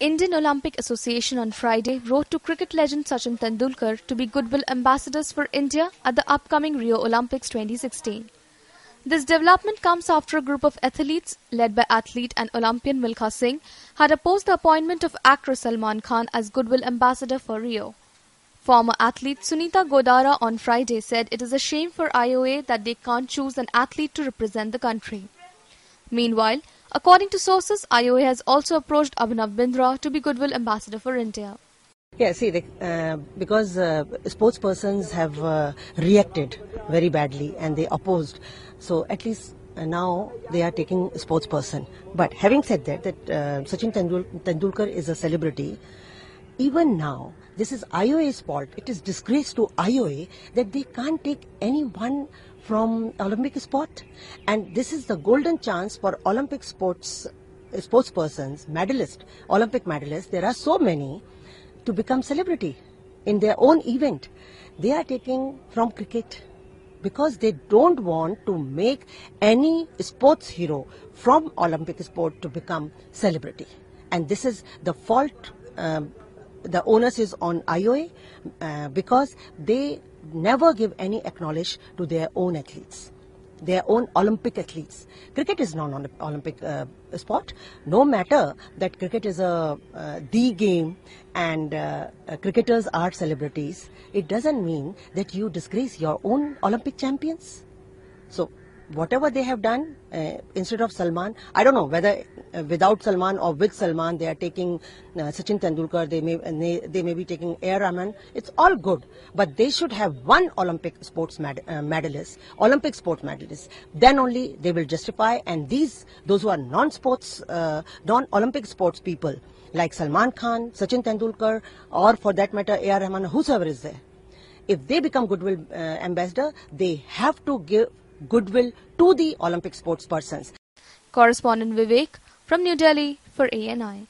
Indian Olympic Association on Friday wrote to cricket legend Sachin Tendulkar to be goodwill ambassadors for India at the upcoming Rio Olympics 2016. This development comes after a group of athletes, led by athlete and Olympian Milkha Singh, had opposed the appointment of actor Salman Khan as goodwill ambassador for Rio. Former athlete Sunita Godara on Friday said it is a shame for IOA that they can't choose an athlete to represent the country. Meanwhile, according to sources, IOA has also approached Abhinav Bindra to be goodwill ambassador for India. Yeah, see, the, uh, because uh, sports persons have uh, reacted very badly and they opposed. So at least uh, now they are taking sports person. But having said that, that uh, Sachin Tendulkar is a celebrity. Even now, this is IOA's fault. It is disgrace to IOA that they can't take anyone from Olympic sport. And this is the golden chance for Olympic sports sports persons, medalists, Olympic medalists. There are so many to become celebrity in their own event. They are taking from cricket because they don't want to make any sports hero from Olympic sport to become celebrity. And this is the fault. Um, the onus is on IOA uh, because they never give any acknowledge to their own athletes their own Olympic athletes. Cricket is not an Olympic uh, sport. No matter that cricket is a uh, the game and uh, uh, cricketers are celebrities, it doesn't mean that you disgrace your own Olympic champions. So whatever they have done uh, instead of Salman, I don't know whether uh, without Salman or with Salman they are taking uh, Sachin Tendulkar, they may they, they may be taking A. Rahman. It's all good, but they should have one Olympic sports med- uh, medalist, Olympic sports medalist. Then only they will justify. And these those who are non-sports, uh, non-Olympic sports people like Salman Khan, Sachin Tendulkar, or for that matter A. R. Rahman, whosoever is there if they become goodwill uh, ambassador, they have to give goodwill to the Olympic sports persons. Correspondent Vivek from New Delhi for ANI.